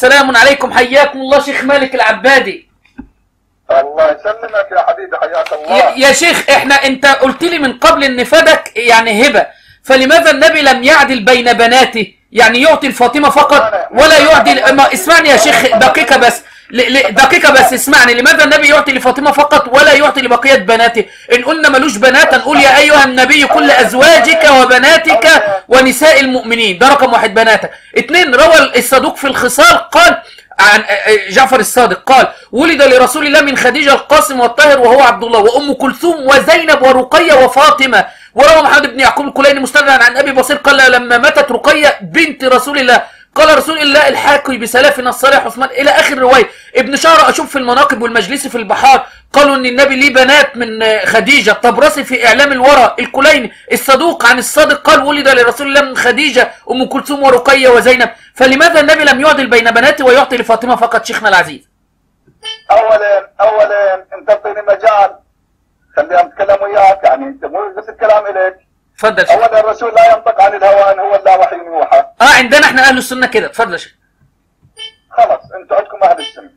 سلام عليكم حياكم الله شيخ مالك العبادي. الله يسلمك يا حبيبي حياك الله. يا, شيخ إحنا أنت قلت لي من قبل إن فدك يعني هبة. فلماذا النبي لم يعدل بين بناته؟ يعني يعطي الفاطمة فقط ولا يعدي ما اسمعني يا شيخ دقيقة بس. دقيقة بس اسمعني. لماذا النبي يعطي لفاطمة فقط ولا يعطي لبقية بناته؟ إن قلنا ملوش بنات نقول يا أيها النبي كل أزواجك وبناتك ونساء المؤمنين. ده رقم واحد بناتك. اتنين روى الصدوق في الخصال قال عن جعفر الصادق قال ولد لرسول الله من خديجة القاسم والطاهر وهو عبد الله وأم كلثوم وزينب ورقية وفاطمة. وروى محمد بن يعقوب الكليني مستند عن أبي بصير قال لما ماتت رقية بنت رسول الله. قال رسول الله الحاكي بسلافنا الصالح عثمان إلى آخر رواية. ابن شهر أشوف في المناقب والمجلس في البحار قالوا إن النبي ليه بنات من خديجة. الطبرسي في إعلام الورى الكليني الصدوق عن الصادق قال ولد لرسول الله من خديجة أم كلثوم ورقية وزينب. فلماذا النبي لم يعدل بين بناته ويعطي لفاطمة فقط شيخنا العزيز؟ اولا اولا أنت تعطيني مجال خلينا نتكلم وياك يعني انت مو بس الكلام إليك. اتفضل شيخ. اولا الرسول لا ينطق عن الهوى أن هو إلا وحي يوحى. آه عندنا إحنا أهل السنة كده. اتفضل يا شيخ. خلاص أنتم عندكم أهل السنة.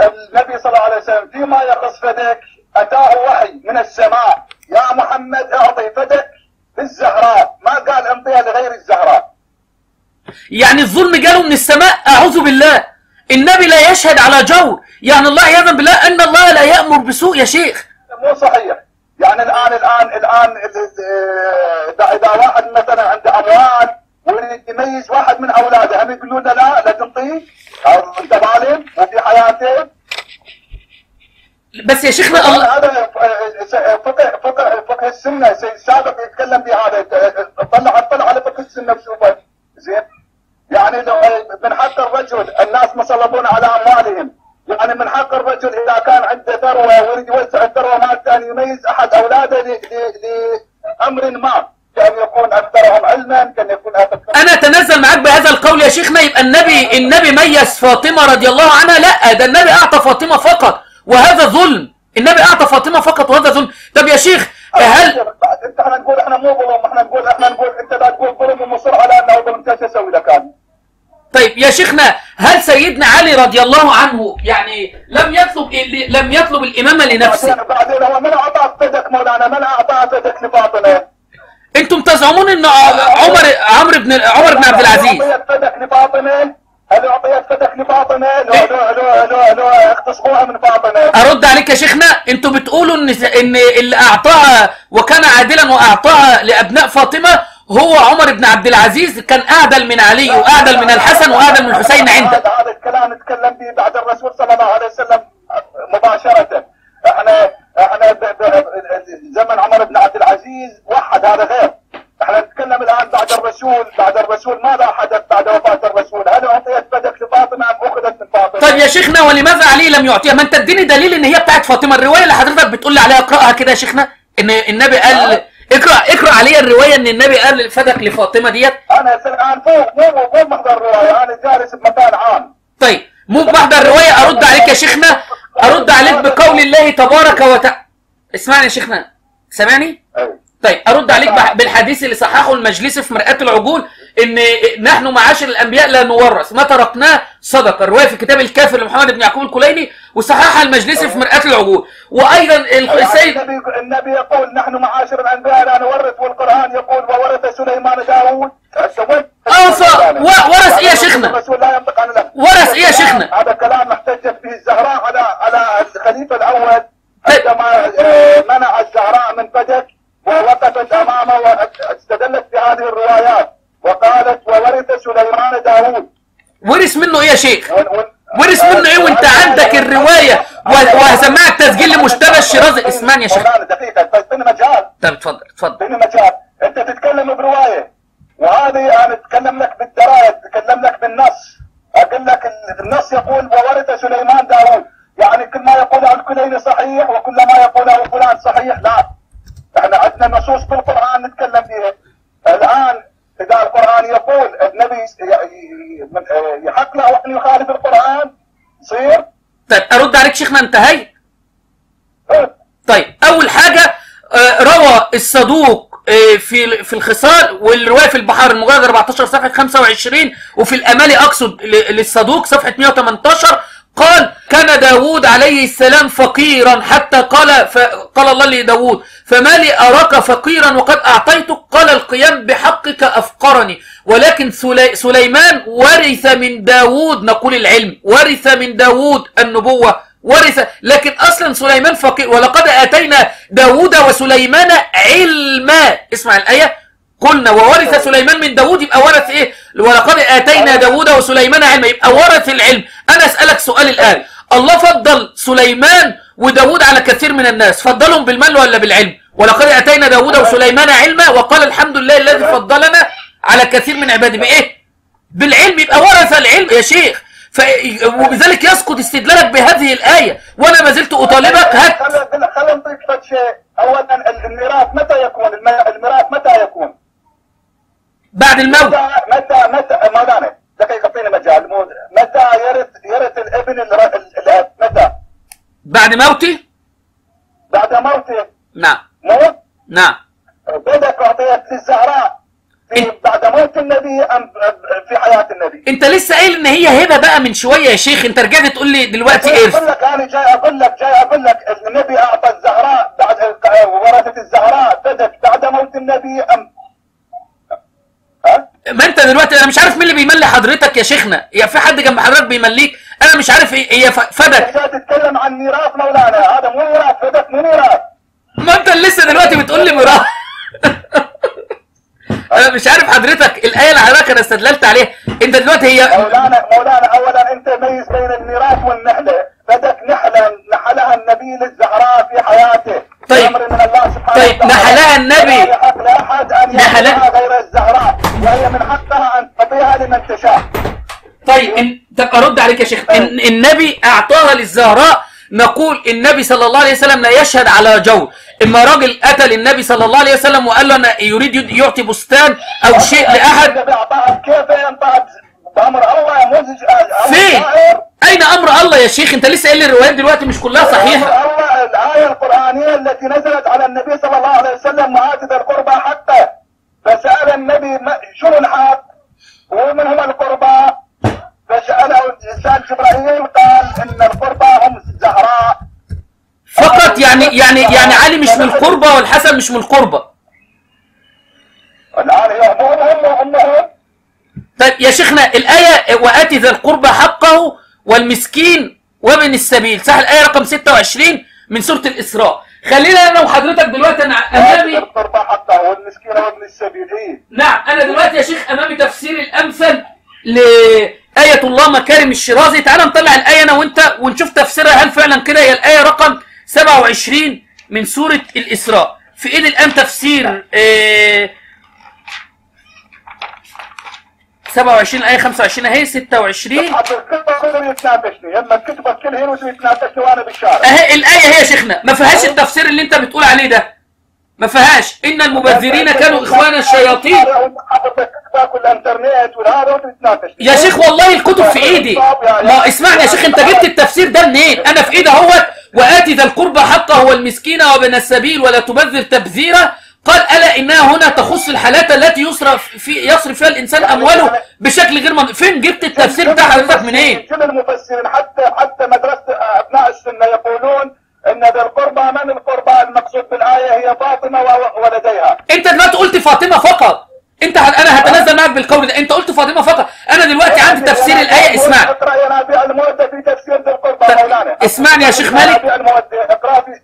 النبي صلى الله عليه وسلم فيما يخص فدك أتاه وحي من السماء. يا محمد أعطي فدك للزهراء ما قال أنطيها لغير الزهراء. يعني الظلم جاله من السماء. أعوذ بالله. النبي لا يشهد على جور. يعني الله عياذا بالله أن الله لا يأمر بسوء يا شيخ. مو صحيح. يعني الان الان الآن اذا واحد مثلا عنده أموال ويريد يميز واحد من أولاده هم يقولون له لا لا تنطيه أو أنت ظالم وفي حياته بس يا شيخنا هذا فقه فقه فقه السنة. سيد سابق يتكلم بهذا طلع طلع على فقه السنة وشوفه زين؟ يعني لو من حق الرجل الناس مسلطون على أموالهم. يعني من حق الرجل إذا كان عنده ثروة ويريد يوزع الثروة مالته ان يميز أحد أولاده ل- ل- لأمر ما. كان يكون أكثرهم علما كان يكون أكثر أنا اتنازل معاك بهذا القول يا شيخنا يبقى النبي النبي ميز فاطمة رضي الله عنها. لا ده النبي أعطى فاطمة فقط وهذا ظلم. النبي أعطى فاطمة فقط وهذا ظلم. طب يا شيخ هل أنت إحنا نقول إحنا مو ظلم إحنا نقول إحنا نقول أنت لا تقول ظلم ومصر على أنه ظلم إيش أسوي لك أنا؟ طيب يا شيخنا هل سيدنا علي رضي الله عنه يعني لم يطلب لم يطلب الامامه لنفسه بعدين هو من اعطاك فدك مولانا من اعطاك فدك لفاطمه؟ أنتم تزعمون إن عمر عمرو بن عمر بن عبد العزيز أعطيت فدك لفاطمه هل أعطيت فدك لفاطمه؟ لو لو لو لو اختصموها من فاطمة أرد عليك يا شيخنا أنتوا بتقولوا إن إن اللي اعطاها وكان عادلا واعطاها لأبناء فاطمة هو عمر بن عبد العزيز كان اعدل من علي واعدل من الحسن واعدل من الحسين عندك هذا الكلام نتكلم به بعد الرسول صلى الله عليه وسلم مباشرة. إحنا إحنا زمن عمر بن عبد العزيز وحد هذا غير. إحنا نتكلم الآن بعد الرسول. بعد الرسول ماذا حدث بعد وفاة الرسول؟ هل اعطيت فدك لفاطمة أم أخذت من فاطمة؟ طيب يا شيخنا ولماذا علي لم يعطيها ما أنت اديني دليل إن هي بتاعت فاطمة. الرواية اللي حضرتك بتقول لي عليها اقرأها كده يا شيخنا. ان النبي قال اقرأ اقرأ عليا الرواية ان النبي قال الفدك لفاطمة ديت. أنا الآن فوق مو مو محضر الرواية. أنا جالس بمكان عام. طيب مو بحضر الرواية أرد عليك يا شيخنا أرد عليك بقول الله تبارك وتعالى اسمعني يا شيخنا سامعني أيوة. طيب أرد عليك بالحديث اللي صححه المجلسي في مرآة العقول إن نحن معاشر الأنبياء لا نورث. ما تركناه صدقه الرواية في كتاب الكافر لمحمد بن يعقوب الكليني وصححها المجلسي في مرآة العقول وأيضا ال- السيد النبي النبي يقول نحن معاشر الأنبياء لا نورث والقرآن يقول وورث سليمان داوود آه، ف- و- ورث إيه يا شيخنا؟ الرسول لا ينطق عن الهوى. ورث إيه يا شيخنا؟ هذا كلام احتجت به الزهراء على على الخليفه الأول طيب. عندما آه، منع الزهراء من فدك ووقفت امامه واستدلت بهذه الروايات وقالت وورث سليمان داوود ورث منه إيه يا شيخ. ورث منه إيه وأنت عندك الرواية؟ و- وهسمعك تسجيل لمشتبه الشيرازي اسمعني يا شيخ. مولانا دقيقة اعطيني مجال طب اتفضل اتفضل اعطيني مجال أنت تتكلم برواية وهذه أنا أتكلم لك بالدراية أتكلم لك بالنص. أقول لك ال- النص يقول وورث سليمان داوود. يعني كل ما يقوله الكليني صحيح وكل ما يقوله فلان صحيح لا. إحنا عندنا نصوص بالقران نتكلم بها الآن إذا القرآن يقول النبي يحق له ان يخالف القرآن يصير طيب أرد عليك شيخنا انتهيت آه. طيب أول حاجة آه، روى الصدوق آه، في في الخصال والرواية في البحار المجرد 14 صفحة 25 وفي الامالي أقصد للصدوق صفحة 118 قال كان داود عليه السلام فقيرا حتى قال فقال الله لداود فما لي أراك فقيرا وقد أعطيتك؟ قال القيام بحقك أفقرني. ولكن سلي سليمان ورث من داود نقول العلم ورث من داود النبوة ورث لكن أصلا سليمان فقير. ولقد آتينا داود وسليمان علما اسمع الآية. قلنا وورث سليمان من داود يبقى ورث إيه؟ ولقد آتينا داود وسليمان علما يبقى ورث العلم. أنا أسألك سؤال الآن. الله فضل سليمان وداود على كثير من الناس. فضلهم بالمال ولا بالعلم؟ ولقد آتينا داود وسليمان علما وقال الحمد لله الذي فضلنا على كثير من عباده. بإيه؟ بالعلم. يبقى ورث العلم يا شيخ. ف... وبذلك يسقط استدلالك بهذه الآية. وأنا ما زلت أطالبك. هات. خلينا نضيف شيء. اولا ال- الميراث متى يكون؟ الم- الميراث متى يكون؟ بعد الموت. متى متى متى مولانا دقيقة اعطيني مجال متى يرث يرث الابن الاب؟ متى؟ بعد موتي بعد موته. نعم موت؟ نعم بدك اعطيت للزهراء في بعد موت النبي ام في حياة النبي. أنت لسه قايل إن هي هبة بقى من شوية يا شيخ. أنت رجعت تقول لي دلوقتي إرث. أقول لك أنا جاي أقول لك جاي أقول لك النبي أعطى الزهراء بعد ورثه الزهراء. بدت بعد موت النبي ام؟ ما انت دلوقتي أنا مش عارف مين اللي بيملي حضرتك يا شيخنا. يا في حد جنب حضرتك بيمليك؟ أنا مش عارف إيه هي ف- فدك. جاي تتكلم عن ميراث مولانا. هذا مو ميراث بدت مو ميراث. ما انت لسه دلوقتي بتقول لي ميراث. أنا مش عارف حضرتك الآية اللي حضرتك أنا استدللت عليها. انت دلوقتي هي مولانا مولانا اولا أنت ميز بين الميراث والنحلة. بدك نحلة نحلها النبي للزهراء في حياته. طيب. طيب،. نحلها النبي. نحلها- غير الزهراء وهي من حقها أن تعطيها لمن تشاء. طيب إن... ارد عليك يا شيخ. إن... النبي أعطاها للزهراء نقول النبي صلى الله عليه وسلم لا يشهد على جور إما راجل قتل النبي صلى الله عليه وسلم وقال له أنا يريد يعطي بستان أو شيء اعطاها كيف ينطق بأمر الله مزج فين أين أمر الله يا شيخ؟ أنت لسه قايل لي الروايات دلوقتي مش كلها القرآنية التي نزلت على النبي صلى الله عليه وسلم ذا القربى حقه فسأل النبي شنو الحق ومن هم القربى؟ فسأله سأل جبرائيل قال إن القربى هم الزهراء. فقط يعني يعني يعني علي مش من القربة والحسن مش من القربة الآن هي هم هم هم طيب يا شيخنا الآية وآتي ذا القربى حقه والمسكين وابن السبيل صح؟ الآية رقم 26 من سورة الإسراء. خلينا أنا وحضرتك دلوقتي أنا آت أمامي ذا القربى حقه والمسكين وابن السبيل إيه نعم أنا دلوقتي يا شيخ أمامي تفسير الأمثل لآية الله مكارم الشرازي تعال نطلع الآية أنا وأنت ونشوف تفسيرها هل فعلا كده؟ هي الآية رقم 27 من سورة الإسراء. في إيد الآن تفسير آه 27 آية 25 أهي 26 حتى الكتب كله يتناقشني. لما الكتب كلهن ويتناقشني وأنا بالشارع. اهي الآية هي يا شيخنا. ما فيهاش التفسير اللي أنت بتقول عليه ده. ما فيهاش. إن المبذرين كانوا إخوان الشياطين. يا شيخ والله الكتب في إيدي. ما اسمعني يا شيخ أنت جبت التفسير ده منين؟ أنا في إيدي أهوت. وآتي ذا القربى حقه والمسكين وابن السبيل ولا تبذر تبذيرا قال ألا إنها هنا تخص الحالات التي يصرف في يصرف فيها الإنسان أمواله بشكل غير من... فين جبت التفسير بتاع حضرتك منين؟ كل المفسرين؟ حتى حتى مدرسة أبناء السنة يقولون إن ذا القربى من القربى؟ المقصود بالآية هي فاطمة و- ولديها. أنت دلوقتي قلت فاطمة فقط. أنت أنا هتنازل معاك بالقول ده. أنت قلت فاطمة فقط. أنا دلوقتي عندي تفسير الآية. اسمع أقرأ يا نبي الموتى في تفسير ذا القربى. مولانا. اسمعني يا شيخ مالك. اقرأ في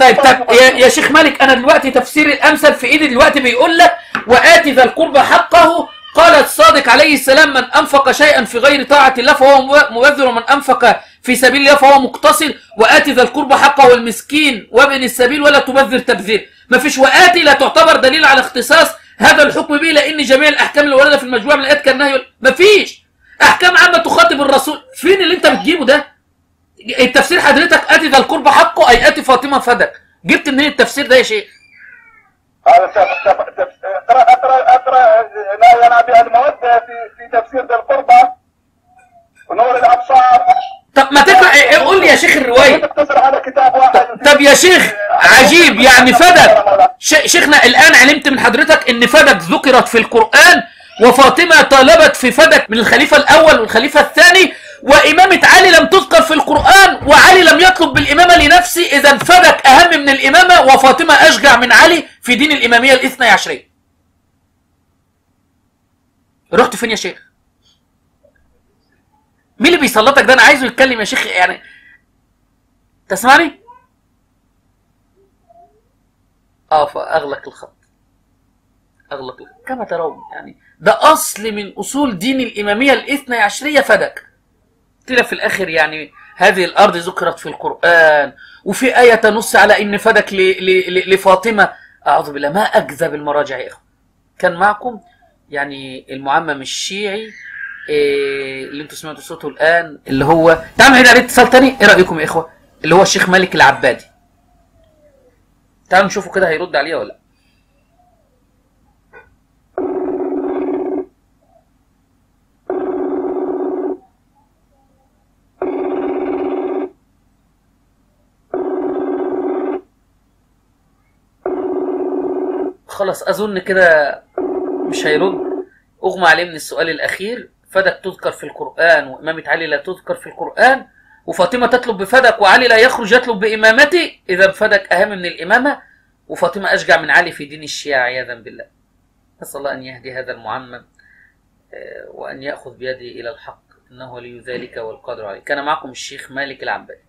طيب. طيب يا, شيخ مالك أنا دلوقتي تفسير الأمثل في إيدي دلوقتي بيقول لك واتي ذا القربى حقه قال الصادق عليه السلام من أنفق شيئا في غير طاعة الله فهو مبذر ومن أنفق في سبيل الله فهو مقتصر واتي ذا القربى حقه والمسكين وابن السبيل ولا تبذر تبذير. ما فيش واتي لا تعتبر دليل على اختصاص هذا الحكم به لأن جميع الأحكام اللي ورده في المجموعة من الآيات كالنهي ما فيش. أحكام عامة تخاطب الرسول. فين اللي أنت بتجيبه ده؟ التفسير حضرتك اتي ذا القربى حقه أي اتي فاطمة فدك جبت منين التفسير ده يا شيخ؟ اقرا اقرا اقرا لا يا نبي الموتى في في تفسير ذا القربى ونور الأبصار. طب ما تقرأ إيه- إيه، قول لي يا شيخ الرواية. تقتصر على كتاب واحد. طب يا شيخ عجيب يعني فدك شيخنا الآن علمت من حضرتك إن فدك ذكرت في القرآن وفاطمة طالبت في فدك من الخليفة الأول والخليفة الثاني وإمامة علي لم تذكر في القرآن وعلي لم يطلب بالإمامة لنفسه إذا فدك أهم من الإمامة وفاطمة أشجع من علي في دين الإمامية الاثنى عشرية رحت فين يا شيخ؟ مين اللي بيسلطك ده أنا عايزه يتكلم يا شيخ يعني تسمعني؟ آه فأغلق الخط أغلق. كما ترون يعني ده أصل من أصول دين الإمامية الاثنى عشرية فدك قلت في الآخر يعني هذه الأرض ذكرت في القرآن وفي آية تنص على إن فدك. لفاطمة. أعوذ بالله ما أكذب المراجع يا إخوة. كان معكم يعني المعمم الشيعي إيه اللي أنتوا سمعتوا صوته الآن اللي هو تعالوا نعيد عليه اتصال تاني. إيه رأيكم يا إخوة؟ اللي هو الشيخ مالك العبادي. تعالوا نشوفوا كده هيرد عليها ولا لأ. خلاص أظن كده مش هيرد. أغمى عليه من السؤال الأخير فدك تذكر في القرآن وإمامة علي لا تذكر في القرآن وفاطمة تطلب بفدك وعلي لا يخرج يطلب بامامته إذا فدك أهم من الإمامة وفاطمة أشجع من علي في دين الشيعة عياذا بالله. نسأل الله أن يهدي هذا المعمم آه، وأن يأخذ بيده إلى الحق. إنه ولي ذلك والقادر عليه. كان معكم الشيخ مالك العبادي